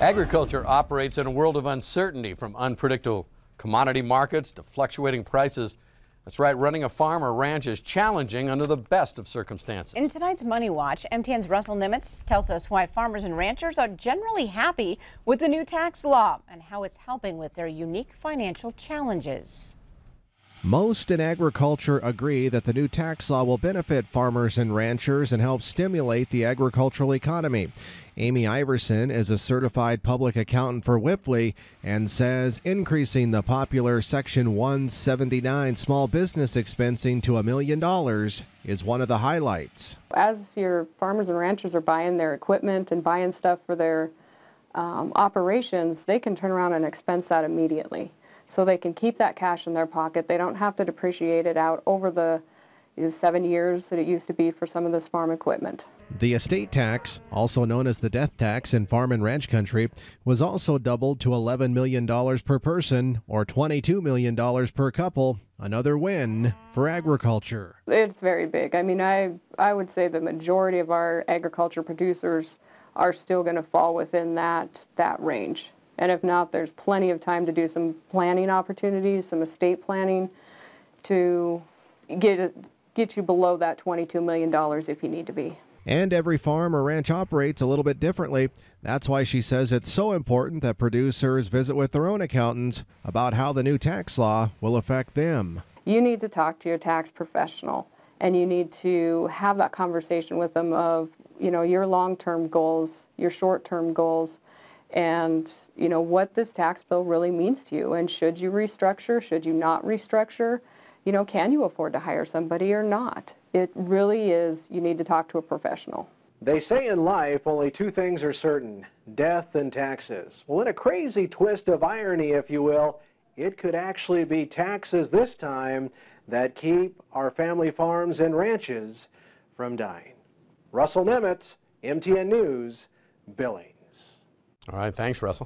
Agriculture operates in a world of uncertainty from unpredictable commodity markets to fluctuating prices. That's right, running a farm or ranch is challenging under the best of circumstances. In tonight's Money Watch, MTN's Russell Nemetz tells us why farmers and ranchers are generally happy with the new tax law and how it's helping with their unique financial challenges. Most in agriculture agree that the new tax law will benefit farmers and ranchers and help stimulate the agricultural economy. Amy Iverson is a certified public accountant for Wipfli and says increasing the popular Section 179 small business expensing to a million dollars is one of the highlights. As your farmers and ranchers are buying their equipment and buying stuff for their um, operations, they can turn around and expense that immediately so they can keep that cash in their pocket. They don't have to depreciate it out over the, seven years that it used to be for some of this farm equipment. The estate tax, also known as the death tax in farm and ranch country, was also doubled to $11 million per person or $22 million per couple. Another win for agriculture. It's very big. I mean, I, I would say the majority of our agriculture producers are still going to fall within that, that range. And if not, there's plenty of time to do some planning opportunities, some estate planning to get, get you below that $22 million if you need to be. And every farm or ranch operates a little bit differently. That's why she says it's so important that producers visit with their own accountants about how the new tax law will affect them. You need to talk to your tax professional and you need to have that conversation with them of, you know, your long-term goals, your short-term goals, and you know what this tax bill really means to you. And should you restructure should you not restructure you know can you afford to hire somebody or not? It really is you need to talk to a professional. They say in life only two things are certain death and taxes. Well in a crazy twist of irony if you will it could actually be taxes this time that keep our family farms and ranches from dying. Russell nemetz mtn news billing all right, thanks, Russell.